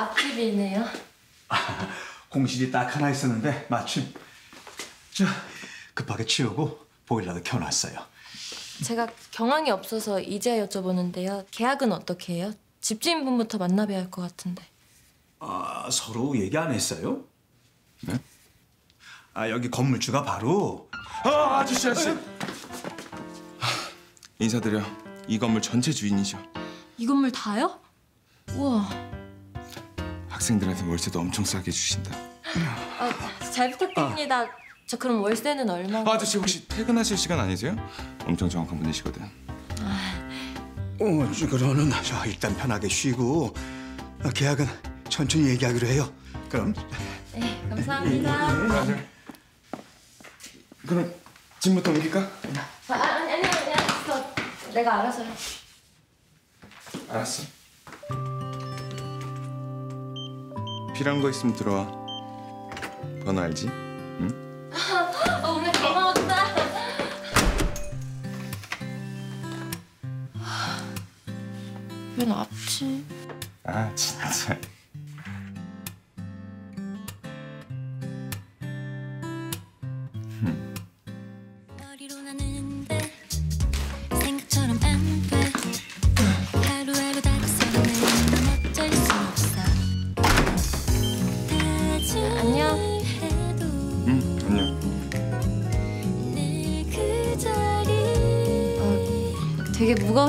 앞집이네요. 공실이 딱 하나 있었는데 마침 저 급하게 치우고 보일러도 켜놨어요. 제가 경황이 없어서 이제야 여쭤보는데요. 계약은 어떻게 해요? 집주인분부터 만나봐야 할 것 같은데. 아, 서로 얘기 안 했어요? 네? 아 여기 건물주가 바로 아, 아저씨, 아저씨. 인사드려. 이 건물 전체 주인이죠. 이 건물 다요? 우와. 학생들한테 월세도 엄청 싸게 주신다. 아, 잘 부탁드립니다. 저 그럼 월세는 얼마? 아, 아저씨 혹시 퇴근하실 시간 아니세요? 엄청 정확한 분이시거든. 어, 그러는 저 일단 편하게 쉬고 어, 계약은 천천히 얘기하기로 해요. 그럼 네, 감사합니다. 그럼 짐부터 옮길까? 아, 아니, 아니, 아니, 아니. 저 내가 알아서 해. 알았어. 필요한 거 있으면 들어와. 번호 알지? 아, 오늘 고마웠다. 웬 앞집? 아 진짜.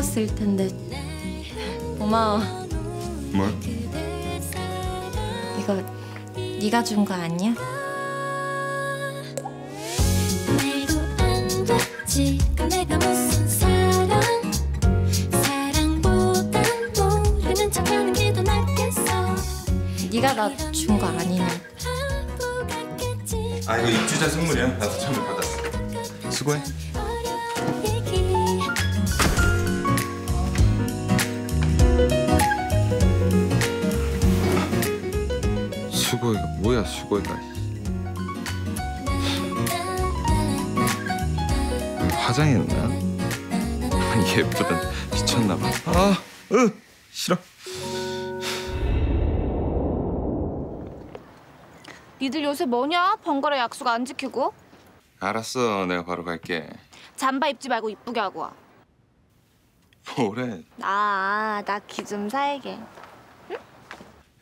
무거웠을 텐데 고마워. 뭘? 사랑 이거 네가 준 거 아니야? 네가 나 준 거 아니냐? 아 이거 입주자 선물이야. 나도 처음에 받았어. 수고해. 수고이가 뭐야 수고이가. 화장했나? 예쁘다. 미쳤나 봐. 아, 으, 싫어. 니들 요새 뭐냐? 번거로 약속 안 지키고 알았어, 내가 바로 갈게. 잠바 입지 말고 이쁘게 하고 와. 뭐래? 아, 나 기 좀 살게.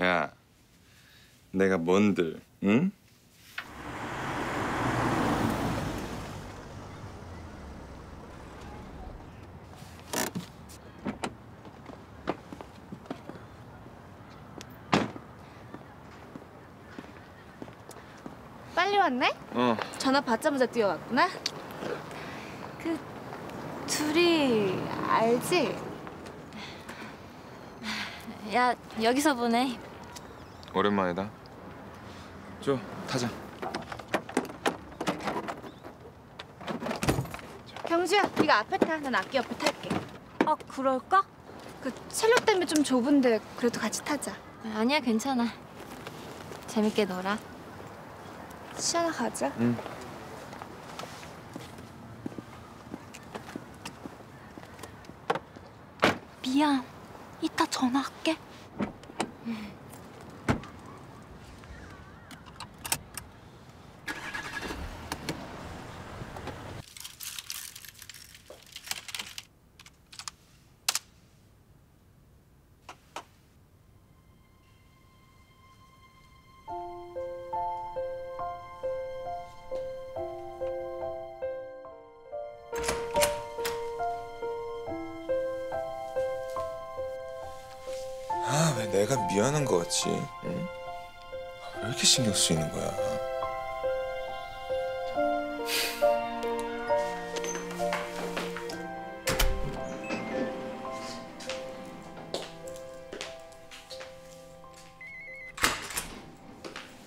야, 내가 뭔들, 응? 빨리 왔네? 어, 전화 받자마자 뛰어왔구나. 그 둘이 알지? 야 여기서 보내. 오랜만이다. 줘, 타자. 경주야, 네가 앞에 타. 난 악기 옆에 탈게. 아 그럴까? 그 첼로 때문에 좀 좁은데 그래도 같이 타자. 아니야 괜찮아. 재밌게 놀아. 시원하 가자. 응. 미안. 이따 전화할게. 미안한 거 같지? 응? 왜 이렇게 신경 쓰이는 거야?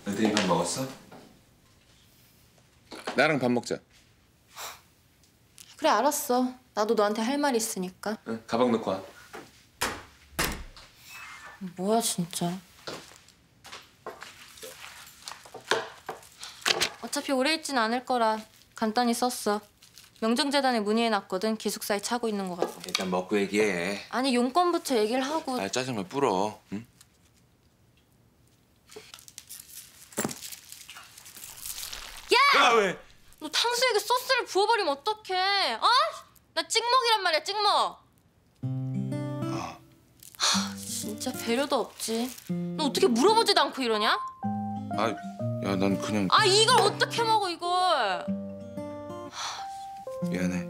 애들이 밥 먹었어? 나랑 밥 먹자. 그래 알았어. 나도 너한테 할 말 있으니까. 응, 가방 놓고 와. 뭐야 진짜. 어차피 오래 있진 않을 거라 간단히 썼어. 명정재단에 문의해놨거든. 기숙사에 차고 있는 거 같고. 일단 먹고 얘기해. 아니 용건부터 얘기를 하고. 아 짜증을 뿌려. 응? 야! 왜? 너 탕수육에 소스를 부어버리면 어떡해? 어? 나 찍먹이란 말이야 찍먹. 진짜 배려도 없지. 너 어떻게 물어보지도 않고 이러냐? 아, 야, 난 그냥 아 이걸 어떻게 먹어 이걸? 미안해.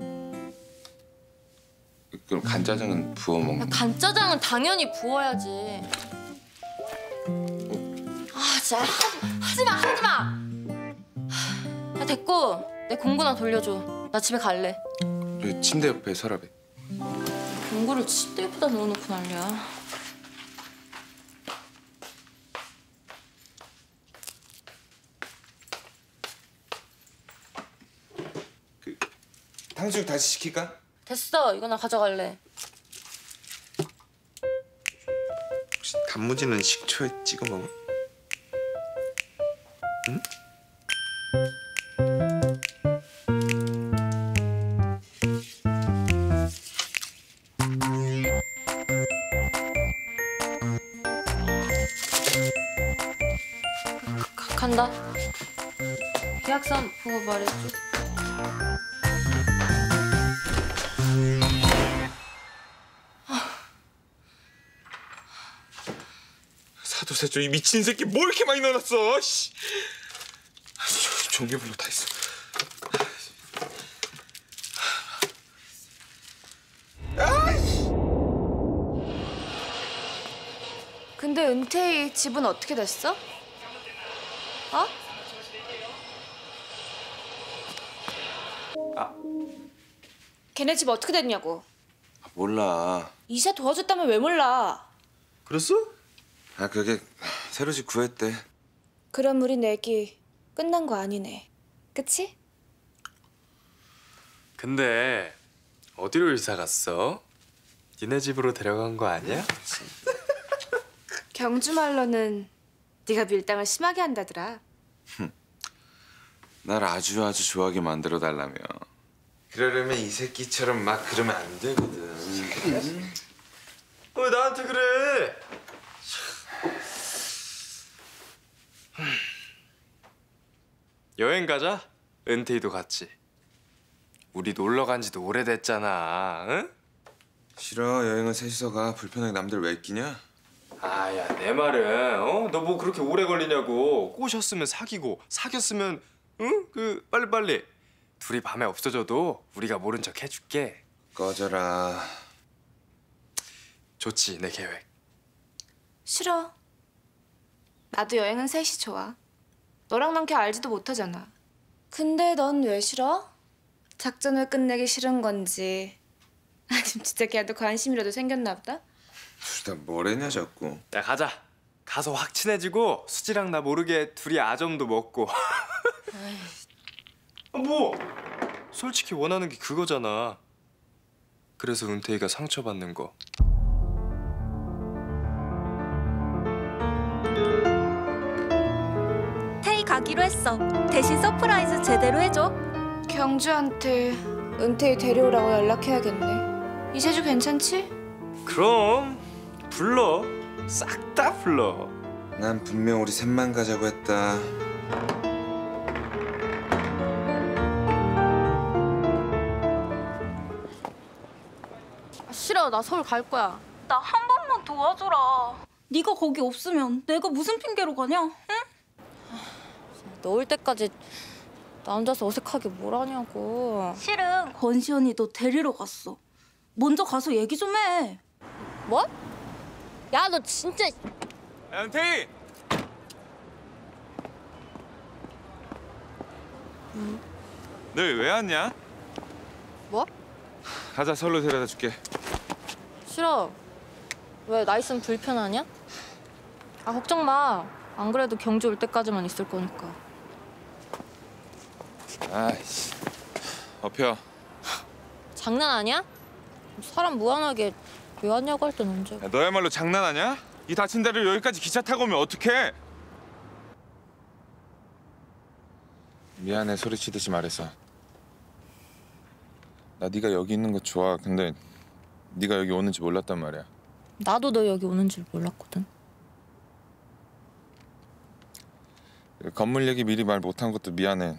그럼 간짜장은 부어 야, 먹는. 간짜장은 당연히 부어야지. 아 진짜 하지 마 하지 마. 야 됐고 내 공구나 돌려줘. 나 집에 갈래. 여기 침대 옆에 서랍에. 공구를 침대 옆에다 넣어놓고 난리야. 탕수육 다시 시킬까? 됐어 이거 나 가져갈래. 혹시 단무지는 식초에 찍어 먹어? 가, 사도세조 이 미친 새끼 뭘 이렇게 많이 넣어놨어? 씨. 아, 저- 종류별로 다 있어. 근데 은퇴희 집은 어떻게 됐어? 어? 걔네 집 어떻게 됐냐고. 아, 몰라. 이사 도와줬다면 왜 몰라? 그랬어? 아 그게 새로 집 구했대. 그럼 우리 내기 끝난 거 아니네. 그치? 근데 어디로 이사 갔어? 니네 집으로 데려간 거 아니야? 경주 말로는 네가 밀당을 심하게 한다더라. 날 아주 아주 좋아하게 만들어 달라며. 그러려면 이 새끼처럼 막 그러면 안 되거든. 왜 나한테 그래? 여행 가자. 은퇴이도 같이. 우리 놀러 간 지도 오래됐잖아. 응? 싫어 여행은 셋이서 가 불편하게 남들 왜 끼냐? 아야 내 말은 어? 너 뭐 그렇게 오래 걸리냐고 꼬셨으면 사귀고 사귀었으면 응? 그 빨리빨리 둘이 밤에 없어져도 우리가 모른 척 해줄게 꺼져라. 좋지 내 계획 싫어. 나도 여행은 셋이 좋아. 너랑 난 걔 알지도 못하잖아. 근데 넌 왜 싫어? 작전을 끝내기 싫은 건지 아니면 진짜 걔한테 관심이라도 생겼나 보다? 둘다 뭐래냐 자꾸. 야 가자 가서 확 친해지고 수지랑 나 모르게 둘이 아점도 먹고 아, 뭐 솔직히 원하는 게 그거잖아 그래서 은태희가 상처받는 거 가기로 했어. 대신 surprise 제대로 해줘. 경주한테 은태희 데려오라고 연락해야겠네. 이세주 괜찮지? 그럼 불러 싹 다 불러 난 분명 우리 셋만 가자고 했다. 아, 싫어 나 서울 갈 거야. 나 한 번만 도와줘라. 네가 거기 없으면 내가 무슨 핑계로 가냐? 응? 너올 때까지 나 혼자서 어색하게 뭘 하냐고. 실은 권시연이 너 데리러 갔어. 먼저 가서 얘기 좀 해. 뭐? 야 너 진짜 야, 은퇴이! 너왜 왔냐? 뭐? 가자 서울로 데려다 줄게. 싫어. 왜 나 있으면 불편하냐? 아 걱정 마. 안 그래도 경주 올 때까지만 있을 거니까. 아이씨. 어펴. 장난 아니야? 사람 무한하게 왜 왔냐고 할 땐 언제? 야, 너야말로 장난하냐? 이 다친 다리를 여기까지 기차 타고 오면 어떡해? 미안해 소리치듯이 말해서. 나 네가 여기 있는 거 좋아. 근데 네가 여기 오는지 몰랐단 말이야. 나도 너 여기 오는 줄 몰랐거든. 건물 얘기 미리 말 못한 것도 미안해.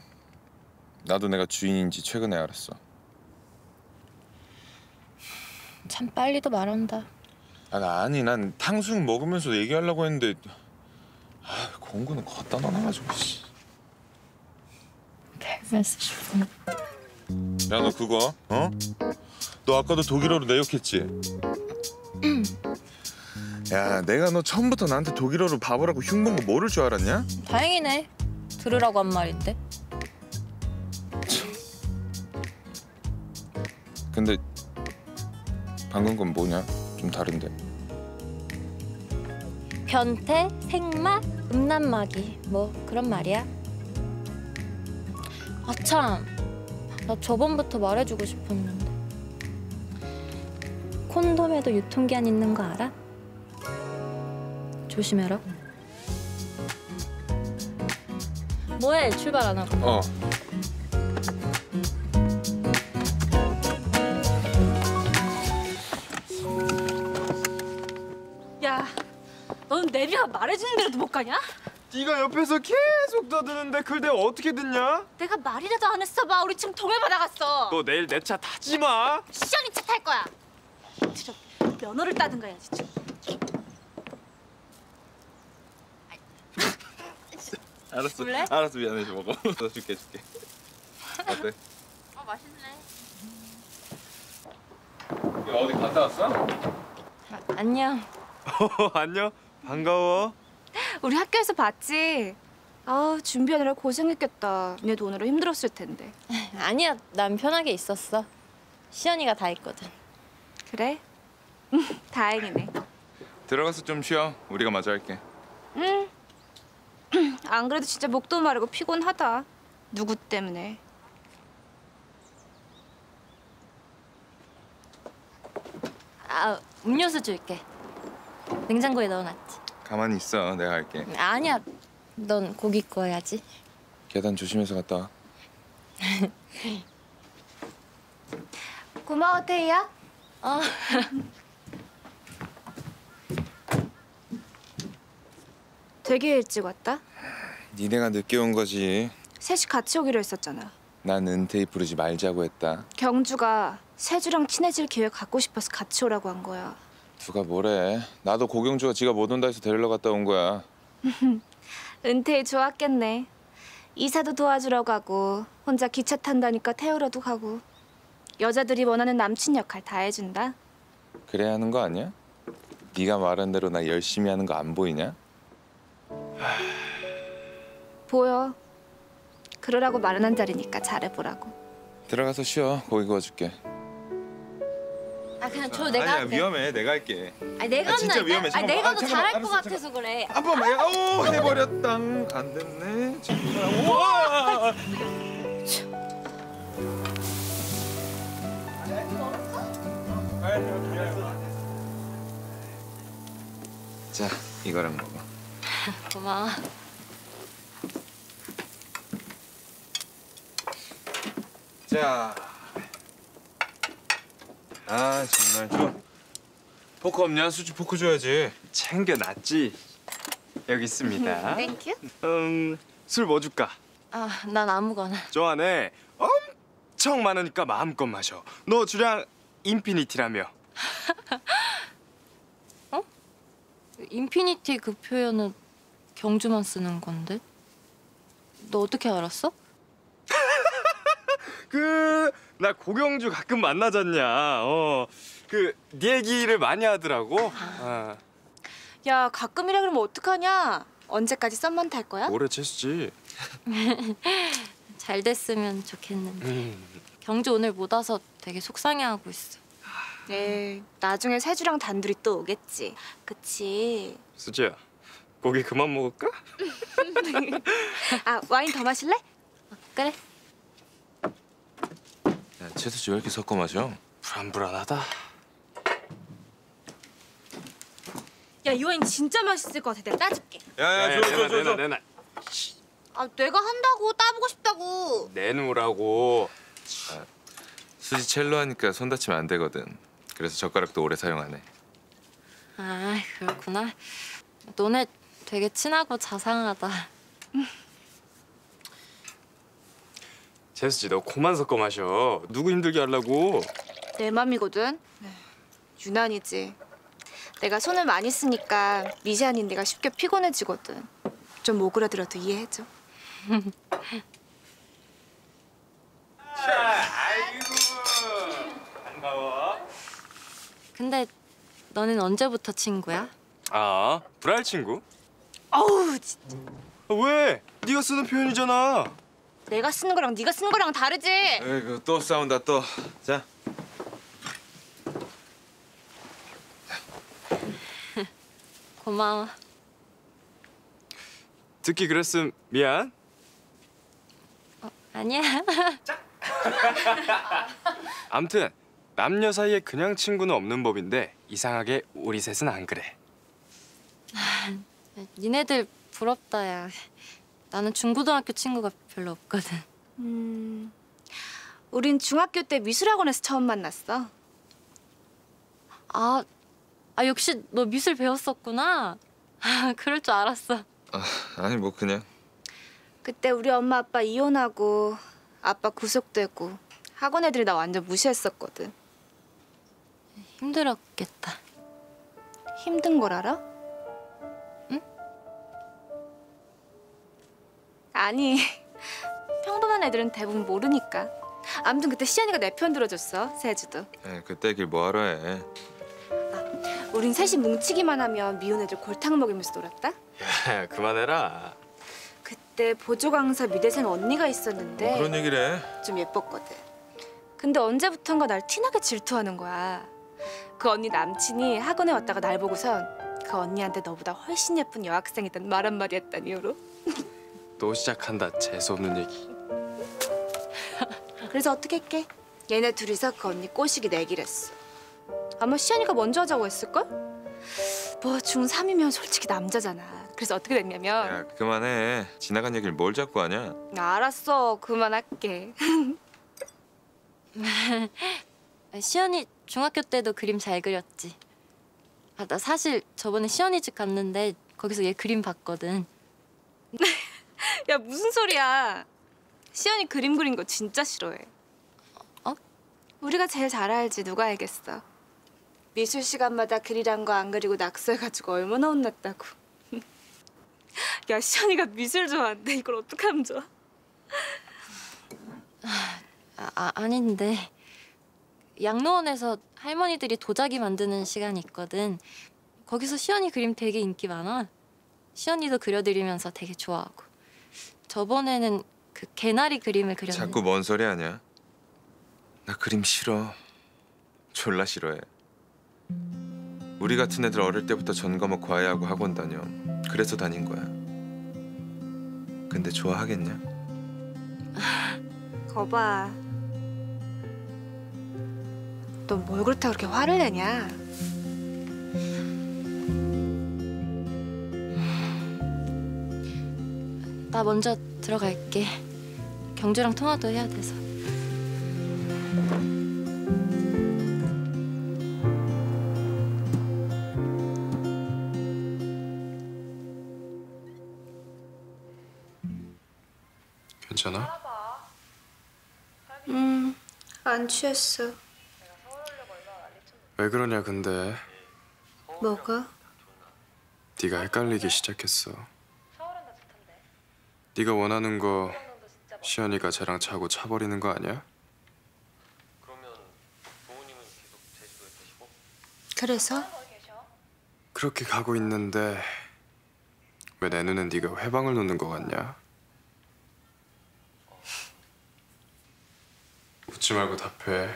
나도 내가 주인인지 최근에 알았어. 참 빨리도 말한다. 아, 아니 난 탕수육 먹으면서 얘기하려고 했는데 아, 공구는 걷다 놔놔가지고 씨. 별말씀 싶어. 야너 그거 어? 너 아까도 독일어로 내욕했지? 야 내가 너 처음부터 나한테 독일어로 바보라고 흉본 거 모를 줄 알았냐? 다행이네. 들으라고 한 말인데. 방금 건 뭐냐? 좀 다른데 변태, 생마, 음란마귀 뭐 그런 말이야. 아 참, 나 저번부터 말해주고 싶었는데 콘돔에도 유통기한 있는 거 알아? 조심해라. 뭐해? 출발 안 하고. 어 내비가 말해주는 대로도 못 가냐? 네가 옆에서 계속 떠드는데 그걸 내가 어떻게 듣냐? 내가 말이라도 안 했어 봐. 우리 지금 동해 바다 갔어. 너 내일 내 차 타지 마. 시연이 차 탈 거야. 저 면허를 따든가 해야지. 좀. 알았어 줄래? 알았어 미안해 좀 먹어 너 줄게 줄게 어때? 어 맛있네. 야, 어디 갔다 왔어? 아, 안녕. 어, 안녕. 반가워. 우리 학교에서 봤지? 아 준비하느라 고생했겠다. 니네 돈으로 힘들었을 텐데. 아니야, 난 편하게 있었어. 시연이가 다 했거든. 그래? 다행이네. 들어가서 좀 쉬어 우리가 마저 할게 응. 안 그래도 진짜 목도 마르고 피곤하다. 누구 때문에? 아, 음료수 줄게. 냉장고에 넣어놨지. 가만히 있어 내가 할게 아니야, 넌 고기 구워야지. 계단 조심해서 갔다 와 고마워 태희야. 어. 되게 일찍 왔다. 니네가 늦게 온 거지 셋이 같이 오기로 했었잖아. 난 은퇴히 부르지 말자고 했다 경주가 세주랑 친해질 기회 갖고 싶어서 같이 오라고 한 거야. 누가 뭐래 나도 고경주가 지가 못 온다 해서 데리러 갔다 온 거야 은퇴히 좋았겠네. 이사도 도와주러 가고 혼자 기차 탄다니까 태우러도 가고 여자들이 원하는 남친 역할 다 해준다. 그래야 하는 거 아니야? 네가 말한 대로 나 열심히 하는 거 안 보이냐? 보여. 그러라고 마련한 자리니까 잘해보라고. 들어가서 쉬어 고기 구워줄게 아 그냥 줘 내가 아니야 할게. 위험해 내가 할게 아니 내가 아, 진짜 하면 위험해. 돼. 아니 잠깐만. 내가 아, 더 잠깐만. 잘할 알았어, 것 같아서 그래. 한 번만 오 해버렸다 안 됐네 정말. 우와 자 이거랑 먹어 고마워. 자. 아 정말 좀 포크 없냐? 수지 포크 줘야지. 챙겨놨지. 여기 있습니다. Thank you. 음, 술 뭐 줄까? 아 난 아무거나. 저 안에 엄청 많으니까 마음껏 마셔. 너 주량 infinity라며. infinity 그 표현은 경주만 쓰는 건데. 너 어떻게 알았어? 그 나 고경주 가끔 만나잖냐. 어. 그네 얘기를 많이 하더라고. 아, 야 가끔이라 그러면 어떡하냐? 언제까지 썸만 탈 거야? 오래 채수지. 잘 됐으면 좋겠는데. 음. 경주 오늘 못 와서 되게 속상해하고 있어. 네. 나중에 세주랑 단둘이 또 오겠지. 그치? 수지야. 고기 그만 먹을까? 아 와인 더 마실래? 그래. 야 채수지 왜 이렇게 섞어 마셔? 불안불안하다. 야, 이 와인 진짜 맛있을 것 같아. 내가 따줄게. 야야 내놔, 내놔, 줘줘줘줘 내놔. 아, 내가 한다고 따보고 싶다고. 내놓으라고. 수지 첼로 하니까 손 다치면 안 되거든. 그래서 젓가락도 오래 사용하네. 아 그렇구나. 너네 되게 친하고 자상하다. 재수지 너 고만 섞어 마셔. 누구 힘들게 하려고? 내 맘이거든. 유난이지. 내가 손을 많이 쓰니까 미세한인 내가 쉽게 피곤해지거든. 좀 오그라들어도 이해해줘. 근데 너는 언제부터 친구야? 아 불알 친구? 어우, 진짜. 아, 왜? 네가 쓰는 표현이잖아. 내가 쓰는 거랑 네가 쓰는 거랑 다르지. 에이구 또 싸운다 또. 자. 고마워. 듣기 그랬음 미안. 아니야. 암튼 남녀 사이에 그냥 친구는 없는 법인데 이상하게 우리 셋은 안 그래. 니네들 부럽다 야. 나는 중고등학교 친구가 별로 없거든. 음, 우린 중학교 때 미술학원에서 처음 만났어. 아, 아 역시 너 미술 배웠었구나. 아, 그럴 줄 알았어. 아니 뭐 그냥. 그때 우리 엄마 아빠 이혼하고 아빠 구속되고 학원 애들이 나 완전 무시했었거든. 힘들었겠다. 힘든 걸 알아? 아니 평범한 애들은 대부분 모르니까. 아무튼 그때 시연이가 내 편 들어줬어 세주도. 에 그때 길 뭐하러 해. 우린 셋이 뭉치기만 하면 미운 애들 골탕 먹이면서 놀았다. 야 그만해라. 그때 보조 강사 미대생 언니가 있었는데 뭐 그런 얘기를 해. 좀 예뻤거든. 근데 언제부턴가 날 티나게 질투하는 거야. 그 언니 남친이 학원에 왔다가 날 보고선 그 언니한테 너보다 훨씬 예쁜 여학생이란 말 한마디 했단 이유로. 또 시작한다 재수 없는 얘기. 그래서 어떻게 할게? 얘네 둘이서 그 언니 꼬시기 내기를 했어. 아마 시연이가 먼저 하자고 했을걸? 뭐 중3이면 솔직히 남자잖아. 그래서 어떻게 됐냐면 야 그만해. 지나간 얘기를 뭘 자꾸 하냐. 알았어 그만할게. 시연이 중학교 때도 그림 잘 그렸지. 아, 나 사실 저번에 시연이 집 갔는데 거기서 얘 그림 봤거든. 야 무슨 소리야? 시연이 그림 그린 거 진짜 싫어해. 어? 우리가 제일 잘 알지 누가 알겠어. 미술 시간마다 그리란 거 안 그리고 낙서해가지고 얼마나 혼났다고. 야 시연이가 미술 좋아한대 이걸 어떻게 하면 좋아? 아, 아 아닌데 양로원에서 할머니들이 도자기 만드는 시간이 있거든. 거기서 시연이 그림 되게 인기 많아. 시연이도 그려드리면서 되게 좋아하고. 저번에는 그 개나리 그림을 그렸는데. 자꾸 뭔 소리 하냐. 나 그림 싫어. 졸라 싫어해. 우리 같은 애들 어릴 때부터 전과목 과외하고 학원 다녀. 그래서 다닌 거야. 근데 좋아하겠냐? 거봐. 너뭘 그렇다 그렇게 화를 내냐? 나 먼저 들어갈게. 경주랑 통화도 해야 돼서. 괜찮아? 음, 안 취했어. 왜 그러냐 근데 뭐가? 네가 헷갈리기 시작했어. 네가 원하는 거 시연이가 쟤랑 차고 차버리는 거 아니야? 그래서? 그렇게 가고 있는데 왜 내 눈엔 네가 회방을 놓는 거 같냐? 웃지 말고 답해.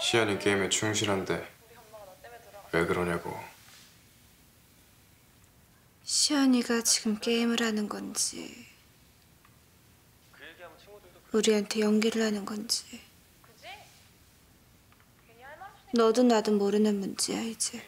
시연이 게임에 충실한데 왜 그러냐고. 시연이가 지금 게임을 하는 건지 우리한테 연기를 하는 건지. 너도 나도 모르는 문제야 이제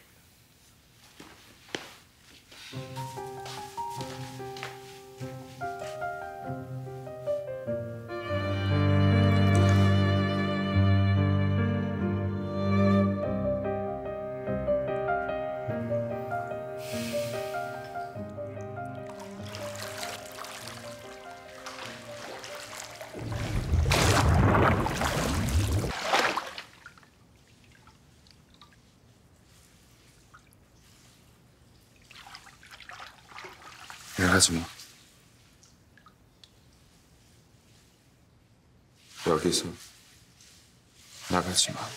나가지 마. 여기서 나가지 마.